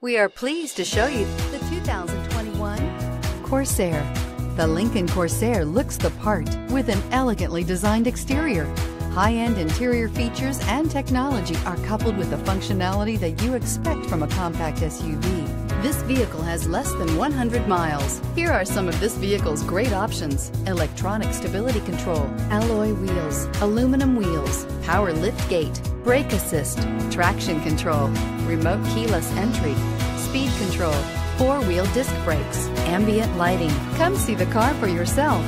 We are pleased to show you the 2021 Corsair. The Lincoln Corsair looks the part with an elegantly designed exterior. High-end interior features and technology are coupled with the functionality that you expect from a compact SUV. This vehicle has less than 100 miles. Here are some of this vehicle's great options. Electronic stability control, alloy wheels, aluminum wheels, power lift gate, brake assist, traction control, remote keyless entry, speed control, four-wheel disc brakes, ambient lighting. Come see the car for yourself.